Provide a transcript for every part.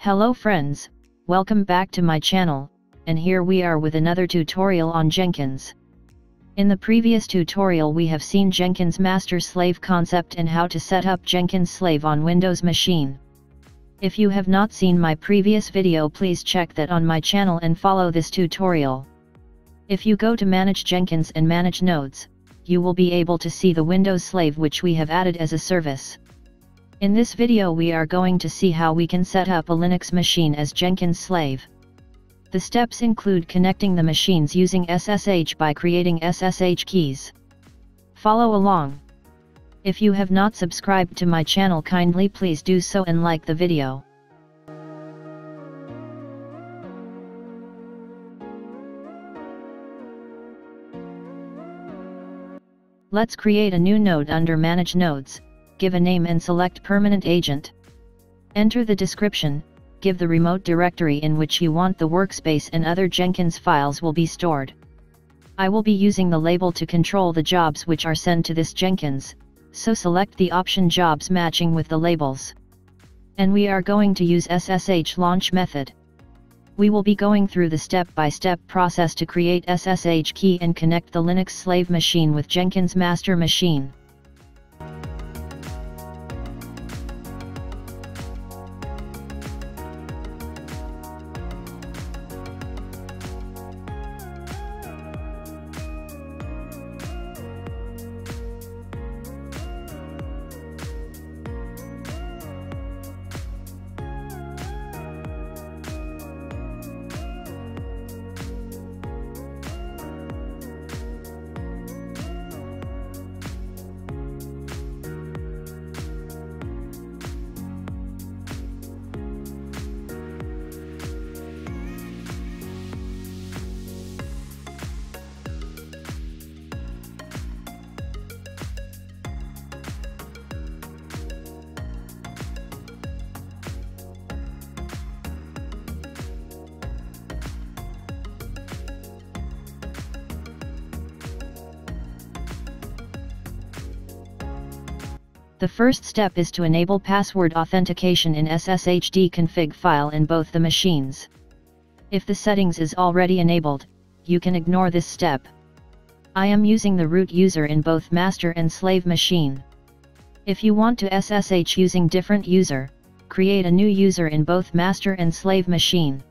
Hello friends, welcome back to my channel, and here we are with another tutorial on Jenkins. In the previous tutorial we have seen Jenkins master-slave concept and how to set up Jenkins slave on Windows machine. If you have not seen my previous video please check that on my channel and follow this tutorial. If you go to manage Jenkins and manage nodes, you will be able to see the Windows slave which we have added as a service. In this video we are going to see how we can set up a Linux machine as Jenkins slave. The steps include connecting the machines using SSH by creating SSH keys. Follow along. If you have not subscribed to my channel kindly please do so and like the video. Let's create a new node under Manage Nodes give a name and select Permanent Agent. Enter the description, give the remote directory in which you want the workspace and other Jenkins files will be stored. I will be using the label to control the jobs which are sent to this Jenkins, so select the option jobs matching with the labels. And we are going to use SSH launch method. We will be going through the step-by-step -step process to create SSH key and connect the Linux slave machine with Jenkins master machine. The first step is to enable password authentication in SSHD config file in both the machines. If the settings is already enabled, you can ignore this step. I am using the root user in both master and slave machine. If you want to SSH using different user, create a new user in both master and slave machine.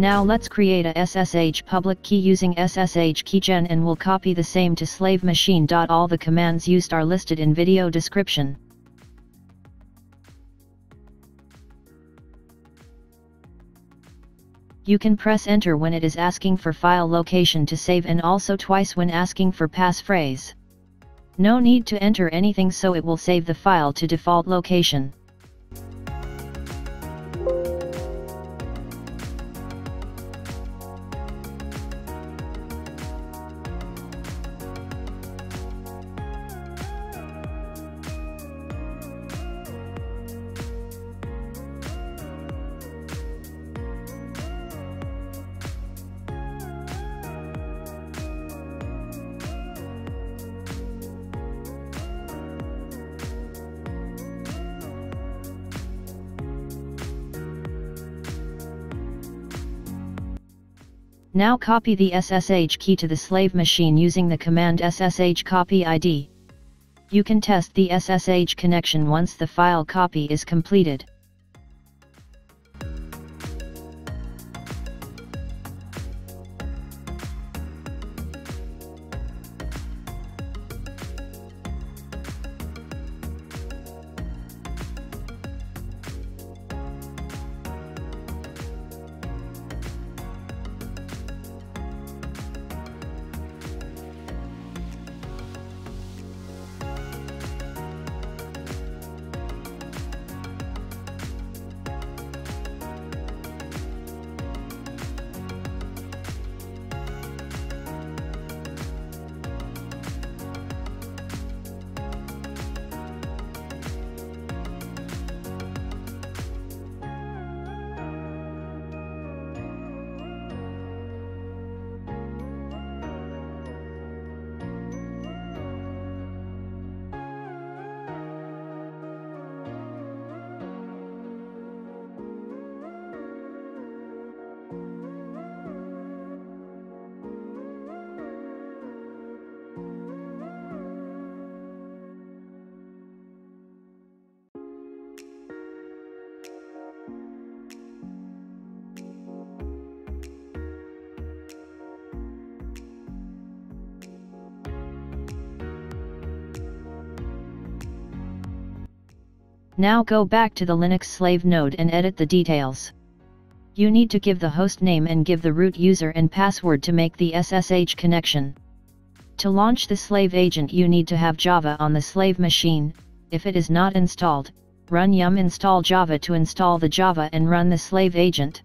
Now let's create a SSH public key using SSH keygen and we'll copy the same to slave machine. All the commands used are listed in video description. You can press enter when it is asking for file location to save and also twice when asking for passphrase. No need to enter anything so it will save the file to default location. Now copy the SSH key to the slave machine using the command SSH copy ID. You can test the SSH connection once the file copy is completed. Now go back to the Linux slave node and edit the details. You need to give the host name and give the root user and password to make the SSH connection. To launch the slave agent you need to have Java on the slave machine, if it is not installed, run yum install java to install the Java and run the slave agent.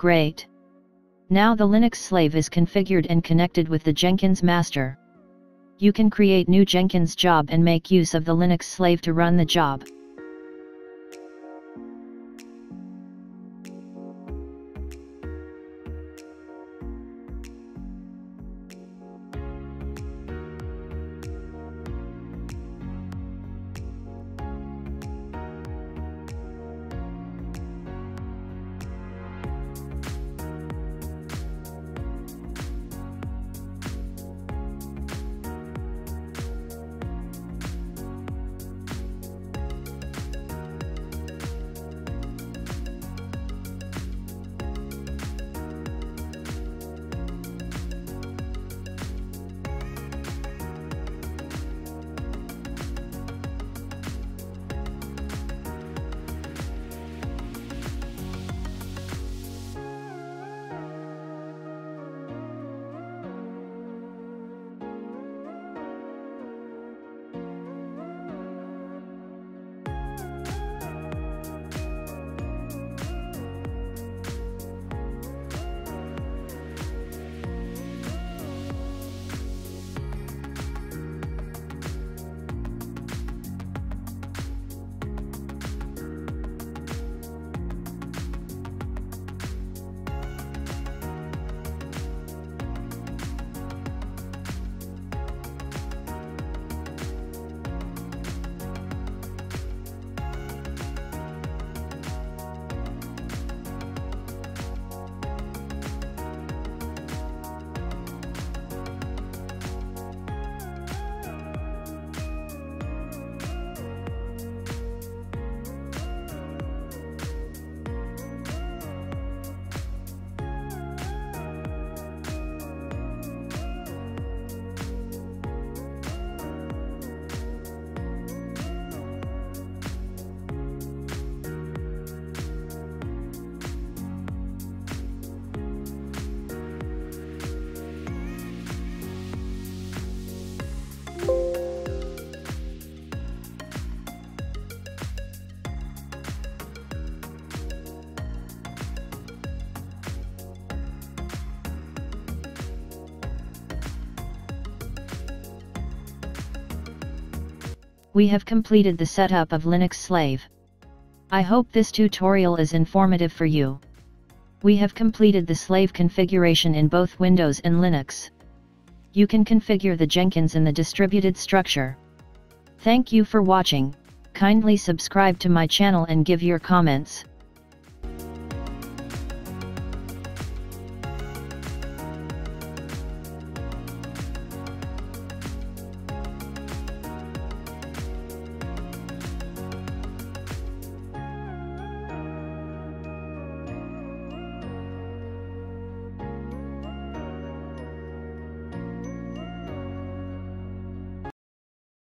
Great. Now the Linux slave is configured and connected with the Jenkins master. You can create new Jenkins job and make use of the Linux slave to run the job. We have completed the setup of Linux Slave. I hope this tutorial is informative for you. We have completed the slave configuration in both Windows and Linux. You can configure the Jenkins in the distributed structure. Thank you for watching, kindly subscribe to my channel and give your comments.